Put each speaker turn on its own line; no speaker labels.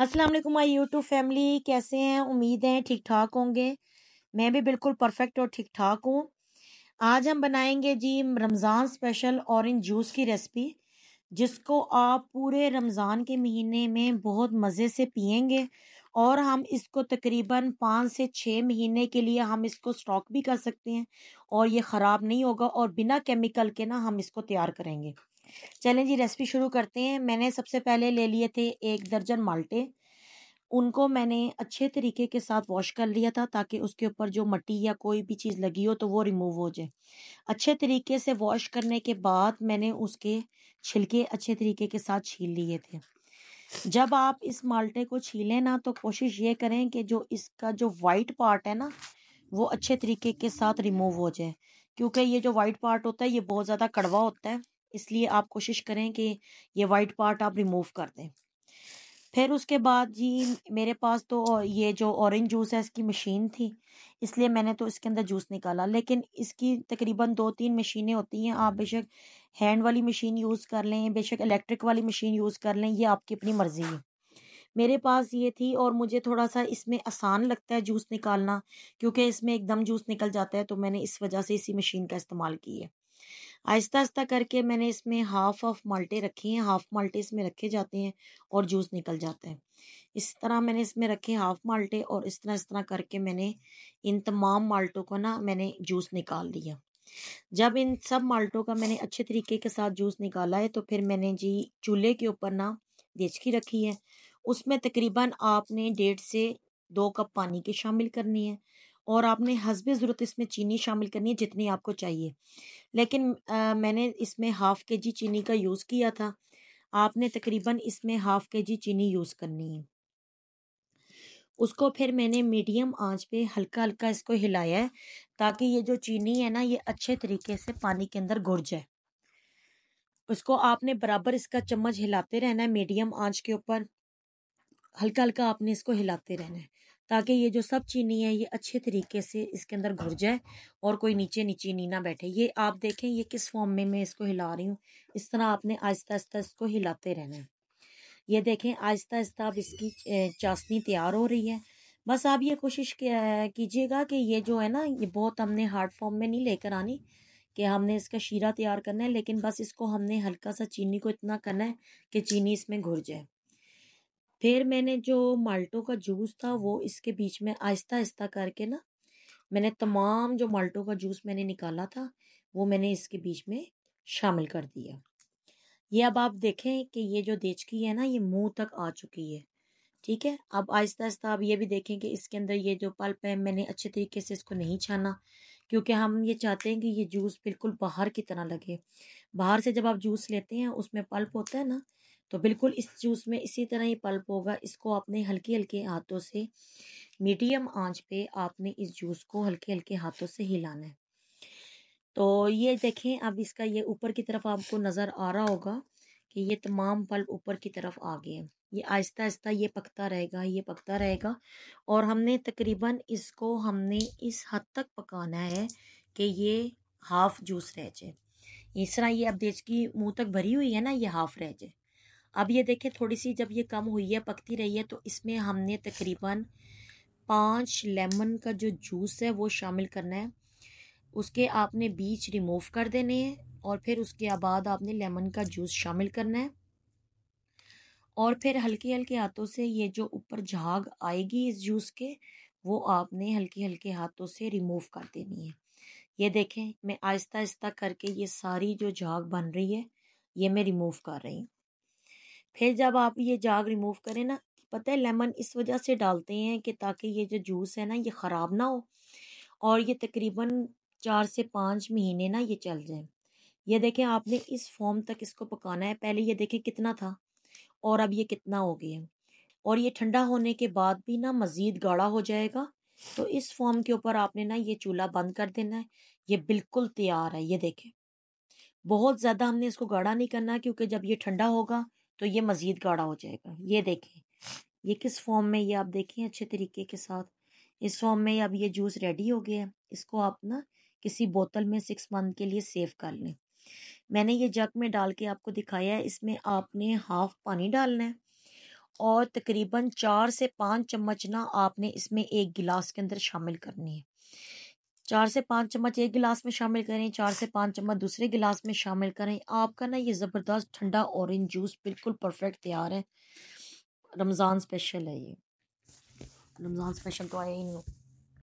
अस्सलाम वालेकुम, my YouTube family, कैसे हैं? उम्मीद है ठीक ठाक होंगे। मैं भी बिल्कुल परफेक्ट और ठीक ठाक हूँ। आज हम बनाएँगे जी रमज़ान स्पेशल ऑरेंज जूस की रेसिपी, जिसको आप पूरे रमज़ान के महीने में बहुत मज़े से पियेंगे और हम इसको तकरीबन पाँच से छः महीने के लिए हम इसको स्टॉक भी कर सकते हैं और ये ख़राब नहीं होगा और बिना केमिकल के ना हम इसको तैयार करेंगे। चलें जी रेसिपी शुरू करते हैं। मैंने सबसे पहले ले लिए थे एक दर्जन माल्टे। उनको मैंने अच्छे तरीके के साथ वॉश कर लिया था ताकि उसके ऊपर जो मट्टी या कोई भी चीज़ लगी हो तो वो रिमूव हो जाए। अच्छे तरीके से वॉश करने के बाद मैंने उसके छिलके अच्छे तरीके के साथ छील लिए थे। जब आप इस माल्टे को छीलें ना तो कोशिश ये करें कि जो इसका जो वाइट पार्ट है ना, वो अच्छे तरीके के साथ रिमूव हो जाए। क्योंकि ये जो वाइट पार्ट होता है, ये बहुत ज़्यादा कड़वा होता है। इसलिए आप कोशिश करें कि ये वाइट पार्ट आप रिमूव कर दें। फिर उसके बाद जी, मेरे पास तो ये जो ऑरेंज जूस है, इसकी मशीन थी, इसलिए मैंने तो इसके अंदर जूस निकाला। लेकिन इसकी तकरीबन दो तीन मशीनें होती हैं, आप बेशक हैंड वाली मशीन यूज़ कर लें, बेशक इलेक्ट्रिक वाली मशीन यूज़ कर लें, ये आपकी अपनी मर्ज़ी है। मेरे पास ये थी और मुझे थोड़ा सा इसमें आसान लगता है जूस निकालना, क्योंकि इसमें एकदम जूस निकल जाता है तो मैंने इस वजह से इसी मशीन का इस्तेमाल किया। आहिस्ता आहिस्ता करके मैंने इसमें हाफ़ ऑफ़ माल्टे रखे हैं। हाफ़ माल्टे इसमें रखे जाते हैं और जूस निकल जाता है। इस तरह मैंने इसमें रखे हाफ़ माल्टे और इस तरह इस तरह करके मैंने इन तमाम माल्टों को ना मैंने जूस निकाल लिया जब इन सब माल्टों का मैंने अच्छे तरीके के साथ जूस निकाला है तो फिर मैंने जी चूल्हे के ऊपर ना देचकी रखी है। उसमें तकरीबन आपने डेढ़ से दो कप पानी की शामिल करनी है। और आपने हसब ज़रूरत इसमें चीनी शामिल करनी है जितनी आपको चाहिए। लेकिन आ, मैंने इसमें हाफ़ के जी चीनी का यूज़ किया था। आपने तकरीबन इसमें हाफ़ के जी चीनी यूज़ करनी है। उसको फिर मैंने मीडियम आँच पे हल्का हल्का इसको हिलाया है ताकि ये जो चीनी है ना ये अच्छे तरीके से पानी के अंदर घुड़ जाए। उसको आपने बराबर इसका चम्मच हिलाते रहना है मीडियम आँच के ऊपर। हल्का हल्का आपने इसको हिलाते रहना है। ताकि ये जो सब चीनी है, ये अच्छे तरीके से इसके अंदर घुर जाए और कोई नीचे नीचे नी ना बैठे। ये आप देखें, ये किस फॉर्म में मैं इसको हिला रही हूँ। इस तरह आपने आहिस्ता आहिस्ता इसको हिलाते रहना है। ये देखें आहिस्ता आहिस्ता अब इसकी चाशनी तैयार हो रही है। बस आप ये कोशिश कीजिएगा कि ये जो है ना, ये बहुत हमने हार्ड फॉर्म में नहीं लेकर आनी कि हमने इसका शीरा तैयार करना है, लेकिन बस इसको हमने हल्का सा चीनी को इतना करना है कि चीनी इसमें घुर जाए। फिर मैंने जो माल्टों का जूस था, वो इसके बीच में आहिस्ता आहिस्ता करके ना, मैंने तमाम जो माल्टों का जूस मैंने निकाला था, वो मैंने इसके बीच में शामिल कर दिया। ये अब आप देखें कि ये जो देचकी है ना, ये मुँह तक आ चुकी है। ठीक है? अब आहिस्ता आहिस्ता आप ये भी देखें कि इसके अंदर ये जो पल्प है मैंने अच्छे तरीके से इसको नहीं छाना, क्योंकि हम ये चाहते हैं कि ये जूस बिल्कुल बाहर की तरह लगे। बाहर से जब आप जूस लेते हैं, उसमें पल्प होता है ना तो बिल्कुल इस जूस में इसी तरह ही पल्प होगा। इसको आपने हल्के हल्के हाथों से, मीडियम आँच पे आपने इस जूस को हल्के हल्के हाथों से हिलाना है। तो ये देखें, अब इसका ये ऊपर की तरफ़ आपको नज़र आ रहा होगा कि ये तमाम पल्प ऊपर की तरफ़ आ गए हैं। ये आहिस्ता आहिस्ता ये पकता रहेगा, ये पकता रहेगा और हमने तकरीबन इसको हमने इस हद तक पकाना है कि ये हाफ़ जूस रह जाए। इस तरह ये अब देश की मुँह तक भरी हुई है ना, ये हाफ़ रह जाए। अब ये देखें थोड़ी सी जब ये कम हुई है, पकती रही है तो इसमें हमने तकरीबन पाँच लेमन का जो जूस है, वो शामिल करना है। उसके आपने बीज रिमूव कर देने हैं और फिर उसके बाद आपने लेमन का जूस शामिल करना है। और फिर हल्के हल्के हाथों से ये जो ऊपर झाग आएगी इस जूस के, वो आपने हल्के हल्के हाथों से रिमूव कर देनी है। ये देखें, मैं आहिस्ता आहिस्ता करके ये सारी जो झाग बन रही है, ये मैं रिमूव कर रही हूँ। फिर जब आप ये जाग रिमूव करें ना, पता है लेमन इस वजह से डालते हैं कि ताकि ये जो जूस है ना, ये ख़राब ना हो और ये तकरीबन चार से पाँच महीने ना ये चल जाए। ये देखें आपने इस फॉर्म तक इसको पकाना है। पहले ये देखें कितना था और अब ये कितना हो गया और ये ठंडा होने के बाद भी ना मज़ीद गाढ़ा हो जाएगा। तो इस फॉर्म के ऊपर आपने ना ये चूल्हा बंद कर देना है। ये बिल्कुल तैयार है। ये देखें, बहुत ज़्यादा हमने इसको गाढ़ा नहीं करना क्योंकि जब ये ठंडा होगा तो ये मज़ीद गाढ़ा हो जाएगा। ये देखें, ये किस फॉर्म में ये आप देखें अच्छे तरीके के साथ। इस फॉर्म में अब ये जूस रेडी हो गया है। इसको आप ना किसी बोतल में सिक्स मंथ के लिए सेव कर लें। मैंने ये जग में डाल के आपको दिखाया है, इसमें आपने हाफ़ पानी डालना है और तकरीबन चार से पाँच चम्मच ना आपने इसमें एक गिलास के अंदर शामिल करनी है। चार से पाँच चम्मच एक गिलास में शामिल करें, चार से पाँच चम्मच दूसरे गिलास में शामिल करें। आपका ना ये ज़बरदस्त ठंडा ऑरेंज जूस बिल्कुल परफेक्ट तैयार है। रमज़ान स्पेशल है ये। रमज़ान स्पेशल तो आया ही नहीं।